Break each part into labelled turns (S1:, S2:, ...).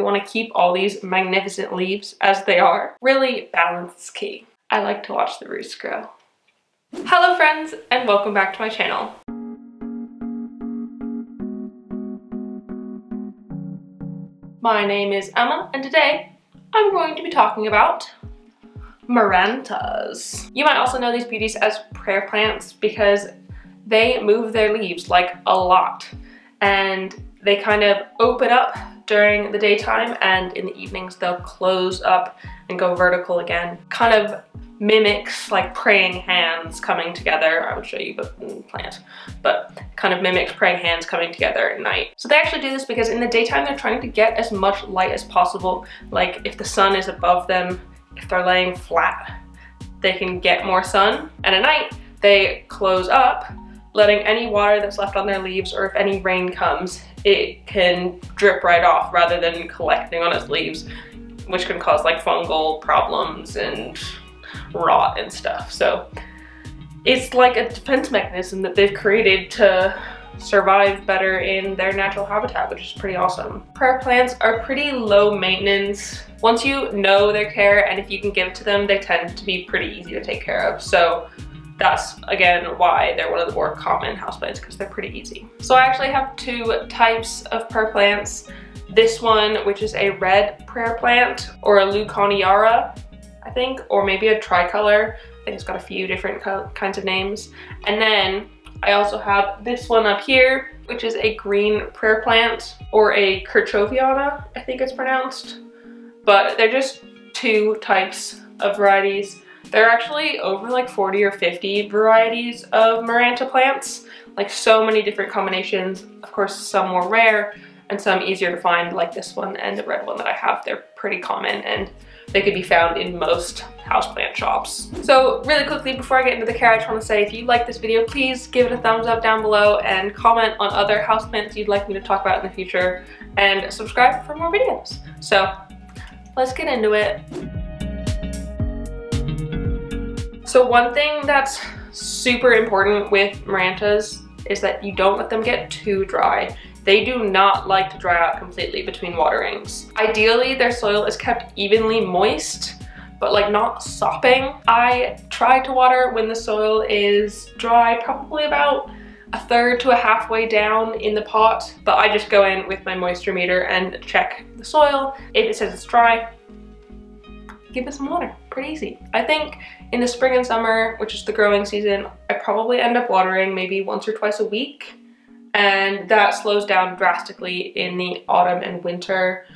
S1: We want to keep all these magnificent leaves as they are. Really, balance is key. I like to watch the roots grow. Hello friends, and welcome back to my channel. My name is Emma, and today I'm going to be talking about Marantas. You might also know these beauties as prayer plants because they move their leaves like a lot and they kind of open up during the daytime and in the evenings they'll close up and go vertical again. Kind of mimics like praying hands coming together. I would show you the plant, but kind of mimics praying hands coming together at night. So they actually do this because in the daytime they're trying to get as much light as possible. Like if the sun is above them, if they're laying flat, they can get more sun. And at night they close up letting any water that's left on their leaves or if any rain comes, it can drip right off rather than collecting on its leaves, which can cause like fungal problems and rot and stuff. So it's like a defense mechanism that they've created to survive better in their natural habitat, which is pretty awesome. Prayer plants are pretty low maintenance. Once you know their care and if you can give it to them, they tend to be pretty easy to take care of. So that's again why they're one of the more common houseplants because they're pretty easy. So I actually have two types of prayer plants. This one, which is a red prayer plant or a Leuconeura, I think, or maybe a tricolor. I think it's got a few different kinds of names. And then I also have this one up here, which is a green prayer plant or a Kerchoviana, I think it's pronounced. But they're just two types of varieties there are actually over like 40 or 50 varieties of Maranta plants, like so many different combinations. Of course, some more rare and some easier to find like this one and the red one that I have. They're pretty common and they could be found in most houseplant shops. So really quickly before I get into the care, I just want to say if you like this video, please give it a thumbs up down below and comment on other houseplants you'd like me to talk about in the future and subscribe for more videos. So let's get into it. So one thing that's super important with Marantas is that you don't let them get too dry. They do not like to dry out completely between waterings. Ideally, their soil is kept evenly moist, but like not sopping. I try to water when the soil is dry, probably about a third to a halfway down in the pot, but I just go in with my moisture meter and check the soil. If it says it's dry, give it some water, pretty easy. I think in the spring and summer, which is the growing season, I probably end up watering maybe once or twice a week. And that slows down drastically in the autumn and winter,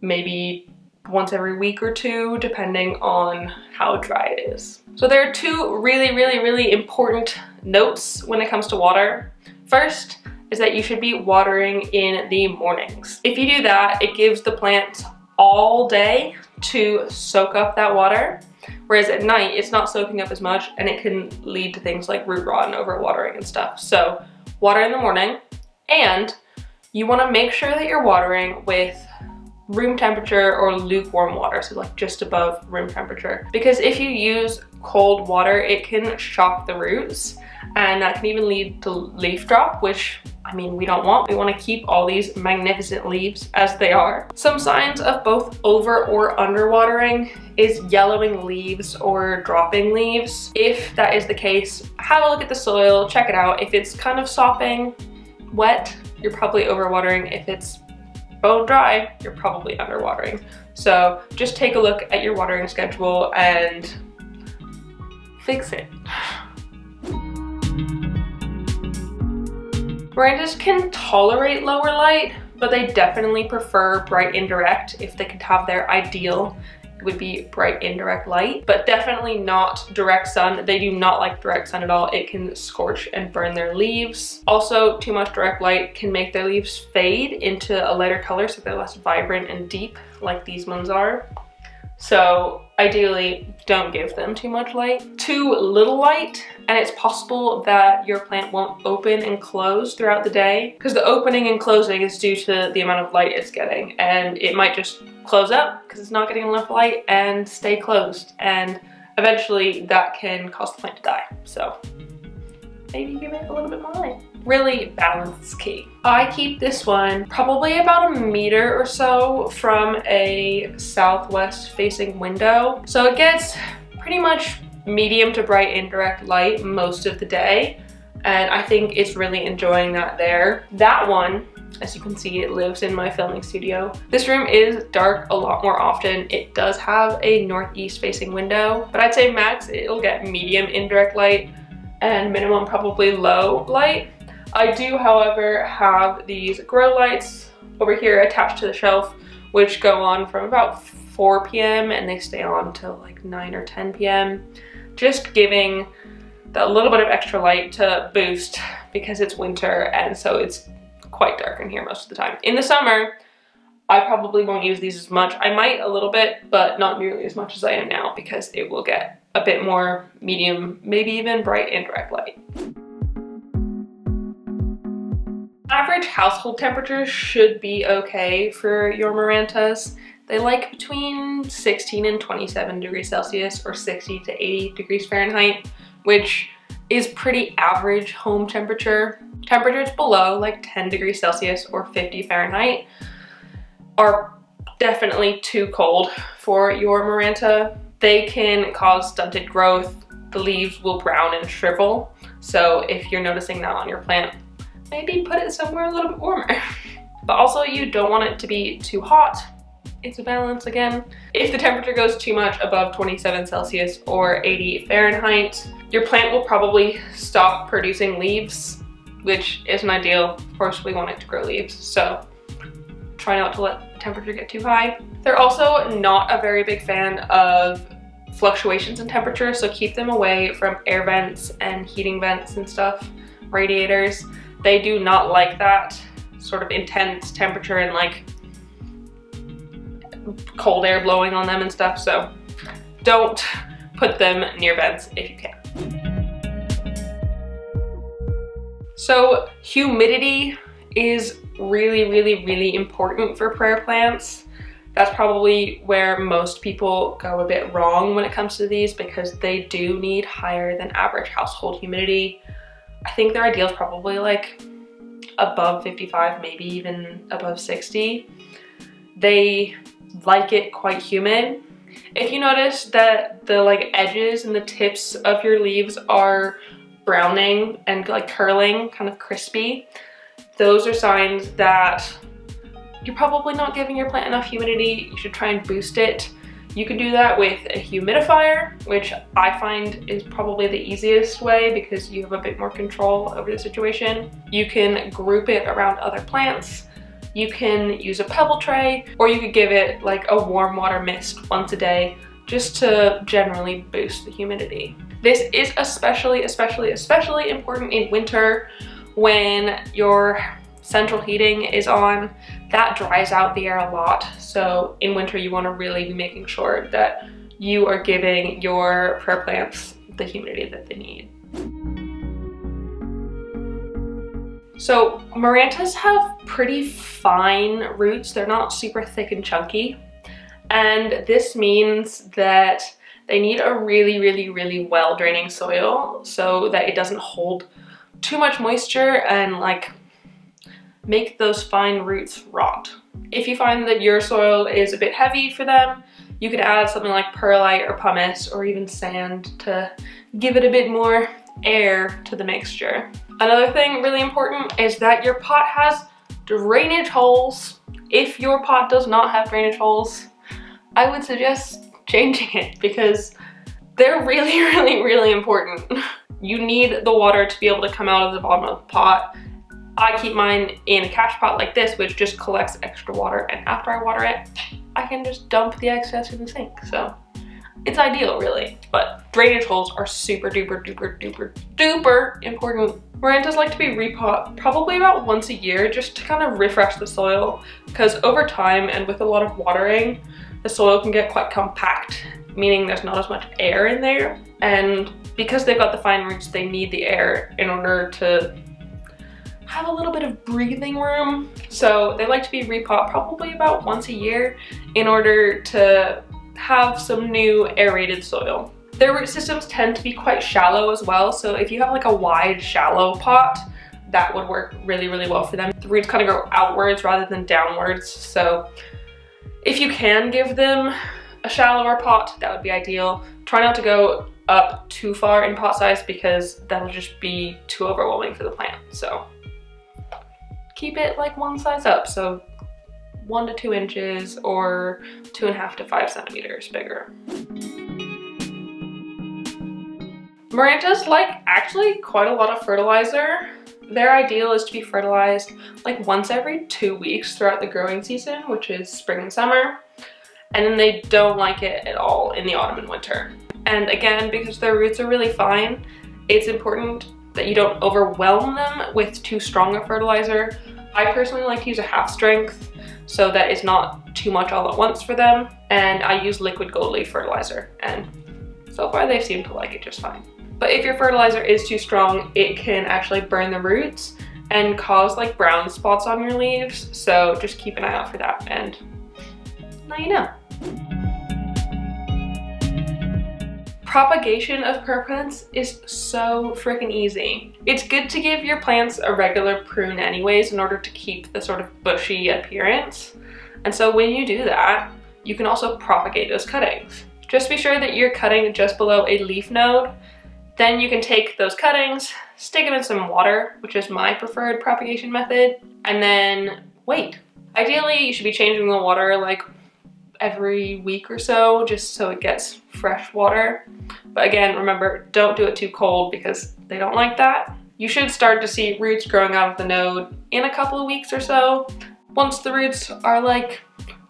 S1: maybe once every week or two, depending on how dry it is. So there are two really, really, really important notes when it comes to water. First is that you should be watering in the mornings. If you do that, it gives the plants all day to soak up that water Whereas at night, it's not soaking up as much and it can lead to things like root rot and overwatering and stuff. So water in the morning and you wanna make sure that you're watering with room temperature or lukewarm water, so like just above room temperature. Because if you use cold water, it can shock the roots and that can even lead to leaf drop, which I mean, we don't want. We want to keep all these magnificent leaves as they are. Some signs of both over or underwatering is yellowing leaves or dropping leaves. If that is the case, have a look at the soil, check it out. If it's kind of sopping, wet, you're probably overwatering. If it's bone dry, you're probably underwatering. So just take a look at your watering schedule and fix it. Marantas can tolerate lower light, but they definitely prefer bright indirect if they could have their ideal would be bright indirect light, but definitely not direct sun. They do not like direct sun at all. It can scorch and burn their leaves. Also, too much direct light can make their leaves fade into a lighter color so they're less vibrant and deep like these ones are. So ideally, don't give them too much light. Too little light, and it's possible that your plant won't open and close throughout the day because the opening and closing is due to the amount of light it's getting, and it might just close up because it's not getting enough light and stay closed, and eventually that can cause the plant to die. So maybe give it a little bit more light. really balance is key. I keep this one probably about a meter or so from a southwest facing window. So it gets pretty much medium to bright indirect light most of the day. And I think it's really enjoying that there. That one as you can see, it lives in my filming studio. This room is dark a lot more often. It does have a northeast facing window, but I'd say max it'll get medium indirect light and minimum probably low light. I do, however, have these grow lights over here attached to the shelf, which go on from about 4 p.m. and they stay on till like 9 or 10 p.m. Just giving that little bit of extra light to boost because it's winter and so it's quite dark in here most of the time. In the summer, I probably won't use these as much. I might a little bit, but not nearly as much as I am now because it will get a bit more medium, maybe even bright indirect light. Average household temperatures should be okay for your Marantas. They like between 16 and 27 degrees Celsius or 60 to 80 degrees Fahrenheit, which is pretty average home temperature. Temperatures below like 10 degrees Celsius or 50 Fahrenheit are definitely too cold for your Maranta. They can cause stunted growth. The leaves will brown and shrivel. So if you're noticing that on your plant, maybe put it somewhere a little bit warmer. but also you don't want it to be too hot. It's a balance again. If the temperature goes too much above 27 Celsius or 80 Fahrenheit, your plant will probably stop producing leaves, which isn't ideal. Of course, we want it to grow leaves, so try not to let the temperature get too high. They're also not a very big fan of fluctuations in temperature, so keep them away from air vents and heating vents and stuff, radiators. They do not like that sort of intense temperature and like cold air blowing on them and stuff, so don't put them near vents if you can. So humidity is really, really, really important for prayer plants. That's probably where most people go a bit wrong when it comes to these because they do need higher than average household humidity. I think their ideal is probably like above 55, maybe even above 60. They like it quite humid. If you notice that the like edges and the tips of your leaves are browning and like curling, kind of crispy, those are signs that you're probably not giving your plant enough humidity. You should try and boost it. You can do that with a humidifier, which I find is probably the easiest way because you have a bit more control over the situation. You can group it around other plants. You can use a pebble tray, or you could give it like a warm water mist once a day just to generally boost the humidity. This is especially, especially, especially important in winter when your central heating is on. That dries out the air a lot. So in winter, you wanna really be making sure that you are giving your prayer plants the humidity that they need. So Marantas have pretty fine roots. They're not super thick and chunky. And this means that they need a really, really, really well draining soil so that it doesn't hold too much moisture and like make those fine roots rot. If you find that your soil is a bit heavy for them, you could add something like perlite or pumice or even sand to give it a bit more air to the mixture. Another thing really important is that your pot has drainage holes. If your pot does not have drainage holes, I would suggest changing it because they're really, really, really important. You need the water to be able to come out of the bottom of the pot. I keep mine in a cache pot like this, which just collects extra water. And after I water it, I can just dump the excess in the sink. So it's ideal really, but drainage holes are super duper duper duper duper important. Marantas like to be repot probably about once a year just to kind of refresh the soil because over time and with a lot of watering, the soil can get quite compact, meaning there's not as much air in there. And because they've got the fine roots, they need the air in order to have a little bit of breathing room. So they like to be repot probably about once a year in order to have some new aerated soil. Their root systems tend to be quite shallow as well, so if you have like a wide, shallow pot, that would work really, really well for them. The roots kind of go outwards rather than downwards. So if you can give them a shallower pot, that would be ideal. Try not to go up too far in pot size because that'll just be too overwhelming for the plant. So keep it like one size up. So one to two inches or two and a half to five centimeters bigger. Marantas like actually quite a lot of fertilizer. Their ideal is to be fertilized like once every two weeks throughout the growing season, which is spring and summer. And then they don't like it at all in the autumn and winter. And again, because their roots are really fine, it's important that you don't overwhelm them with too strong a fertilizer. I personally like to use a half strength so that it's not too much all at once for them. And I use liquid gold leaf fertilizer and so far they seem to like it just fine. But if your fertilizer is too strong, it can actually burn the roots and cause like brown spots on your leaves. So just keep an eye out for that and now you know. Propagation of plants is so freaking easy. It's good to give your plants a regular prune anyways in order to keep the sort of bushy appearance. And so when you do that, you can also propagate those cuttings. Just be sure that you're cutting just below a leaf node. Then you can take those cuttings, stick them in some water, which is my preferred propagation method, and then wait. Ideally, you should be changing the water like every week or so just so it gets fresh water. But again, remember, don't do it too cold because they don't like that. You should start to see roots growing out of the node in a couple of weeks or so. Once the roots are like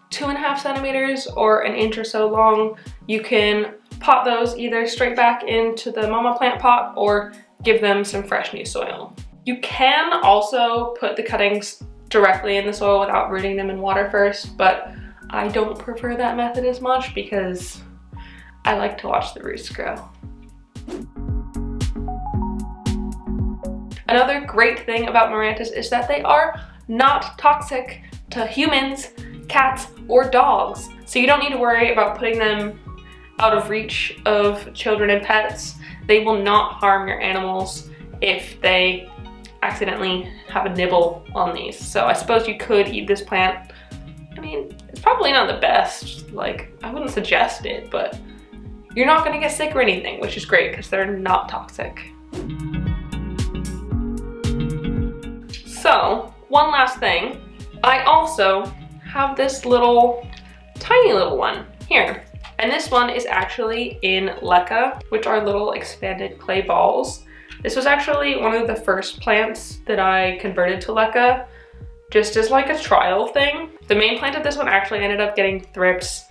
S1: two and a half centimeters or an inch or so long, you can pot those either straight back into the mama plant pot or give them some fresh new soil. You can also put the cuttings directly in the soil without rooting them in water first, but I don't prefer that method as much because I like to watch the roots grow. Another great thing about Marantas is that they are not toxic to humans, cats, or dogs. So you don't need to worry about putting them out of reach of children and pets. They will not harm your animals if they accidentally have a nibble on these. So I suppose you could eat this plant. I mean, it's probably not the best. Like, I wouldn't suggest it, but you're not gonna get sick or anything, which is great because they're not toxic. So, one last thing. I also have this little, tiny little one here. And this one is actually in leca, which are little expanded clay balls. This was actually one of the first plants that I converted to leca just as like a trial thing. The main plant of this one actually ended up getting thrips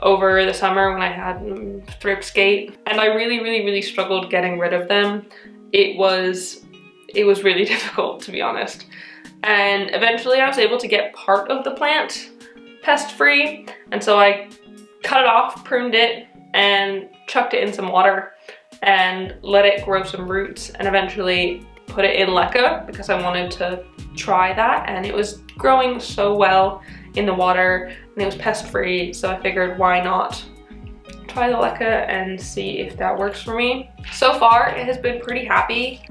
S1: over the summer when I had thrips gate and I really really really struggled getting rid of them. It was it was really difficult to be honest and eventually I was able to get part of the plant pest free and so I cut it off, pruned it, and chucked it in some water and let it grow some roots and eventually put it in leca because I wanted to try that and it was growing so well in the water and it was pest free so I figured why not try the leca and see if that works for me. So far it has been pretty happy.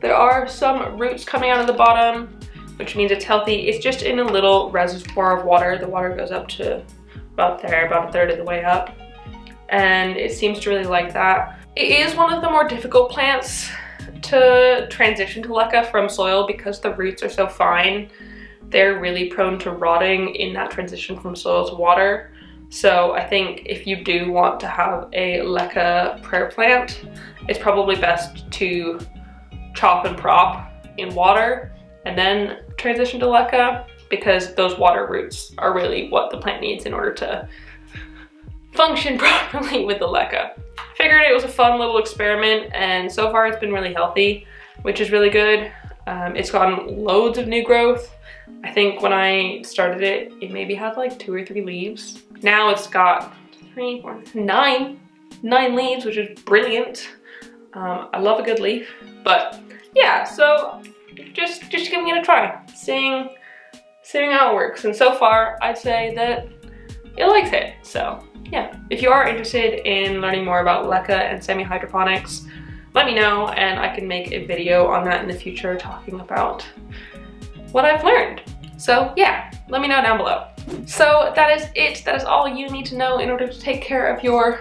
S1: There are some roots coming out of the bottom which means it's healthy. It's just in a little reservoir of water. The water goes up to about there, about a third of the way up. And it seems to really like that. It is one of the more difficult plants to transition to leca from soil because the roots are so fine. They're really prone to rotting in that transition from soil to water. So I think if you do want to have a leca prayer plant, it's probably best to chop and prop in water and then transition to leca because those water roots are really what the plant needs in order to function properly with the leca. Figured it was a fun little experiment and so far it's been really healthy, which is really good. Um, it's gotten loads of new growth. I think when I started it, it maybe had like two or three leaves. Now it's got three, four, nine, nine leaves, which is brilliant. Um, I love a good leaf, but yeah, so just, just giving it a try, seeing seeing how it works. And so far, I'd say that it likes it. So yeah, if you are interested in learning more about LECA and semi-hydroponics, let me know and I can make a video on that in the future talking about what I've learned. So yeah, let me know down below. So that is it. That is all you need to know in order to take care of your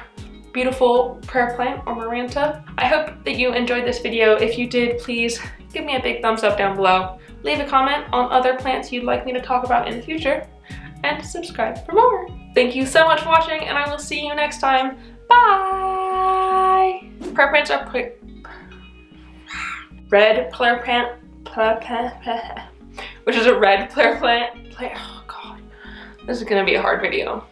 S1: beautiful prayer plant or Maranta. I hope that you enjoyed this video. If you did, please give me a big thumbs up down below. Leave a comment on other plants you'd like me to talk about in the future and subscribe for more. Thank you so much for watching and I will see you next time. Bye! Prayer plants are red prayer plant, which is a red prayer plant. Oh god, this is gonna be a hard video.